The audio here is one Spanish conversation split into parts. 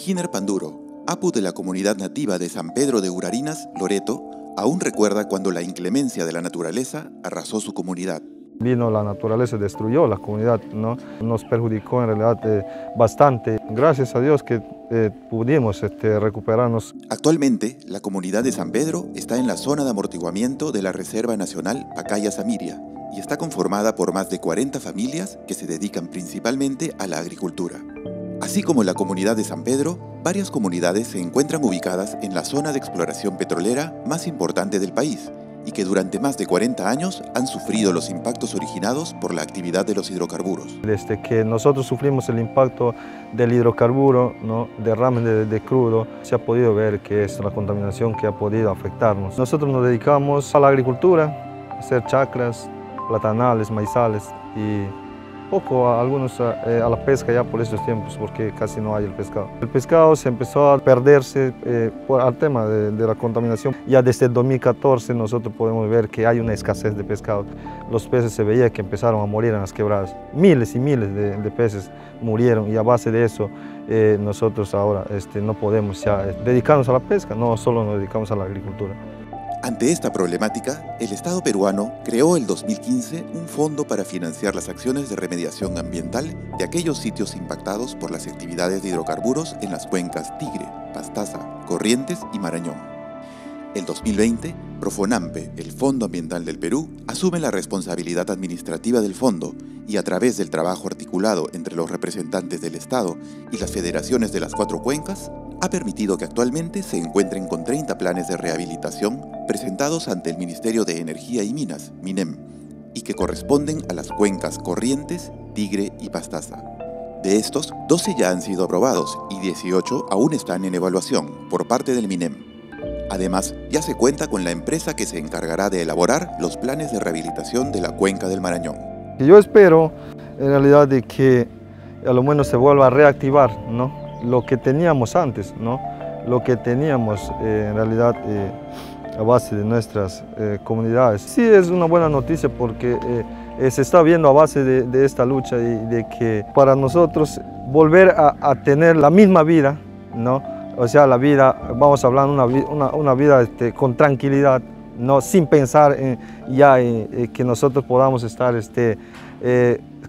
Giner Panduro, apu de la comunidad nativa de San Pedro de Urarinas, Loreto, aún recuerda cuando la inclemencia de la naturaleza arrasó su comunidad. Vino la naturaleza, destruyó la comunidad, ¿no? nos perjudicó en realidad eh, bastante. Gracias a Dios que eh, pudimos este, recuperarnos. Actualmente, la comunidad de San Pedro está en la zona de amortiguamiento de la Reserva Nacional Pacaya Samiria y está conformada por más de 40 familias que se dedican principalmente a la agricultura. Así como la comunidad de San Pedro, varias comunidades se encuentran ubicadas en la zona de exploración petrolera más importante del país y que durante más de 40 años han sufrido los impactos originados por la actividad de los hidrocarburos. Desde que nosotros sufrimos el impacto del hidrocarburo, ¿no? derrame de, de crudo, se ha podido ver que es la contaminación que ha podido afectarnos. Nosotros nos dedicamos a la agricultura, a hacer chacras, platanales, maizales y poco a algunos eh, a, la pesca ya por esos tiempos porque casi no hay el pescado. El pescado se empezó a perderse eh, por el tema de, la contaminación. Ya desde el 2014 nosotros podemos ver que hay una escasez de pescado. Los peces se veía que empezaron a morir en las quebradas. Miles y miles de, peces murieron y a base de eso eh, nosotros ahora este, no podemos ya dedicarnos a la pesca, no solo nos dedicamos a la agricultura. Ante esta problemática, el Estado peruano creó el 2015 un fondo para financiar las acciones de remediación ambiental de aquellos sitios impactados por las actividades de hidrocarburos en las cuencas Tigre, Pastaza, Corrientes y Marañón. El 2020, Profonampe, el Fondo Ambiental del Perú, asume la responsabilidad administrativa del fondo y a través del trabajo articulado entre los representantes del Estado y las federaciones de las cuatro cuencas, ha permitido que actualmente se encuentren con 30 planes de rehabilitación presentados ante el Ministerio de Energía y Minas, MINEM, y que corresponden a las cuencas Corrientes, Tigre y Pastaza. De estos, 12 ya han sido aprobados y 18 aún están en evaluación por parte del MINEM. Además, ya se cuenta con la empresa que se encargará de elaborar los planes de rehabilitación de la cuenca del Marañón. Yo espero, en realidad, de que a lo menos se vuelva a reactivar, ¿no? Lo que teníamos antes, ¿no? lo que teníamos eh, en realidad eh, a base de nuestras eh, comunidades. Sí es una buena noticia porque se está viendo a base de, esta lucha y de que para nosotros volver a, tener la misma vida, ¿no? o sea, la vida, vamos a hablar una, una, vida este, con tranquilidad, no sin pensar en, ya que nosotros podamos estar este,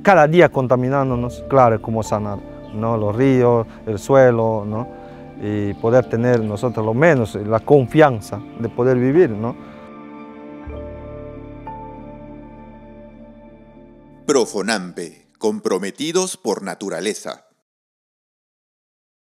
cada día contaminándonos, claro, como sanar. ¿No? los ríos, el suelo, ¿no? y poder tener nosotros lo menos la confianza de poder vivir. ¿no? Profonampe, comprometidos por naturaleza.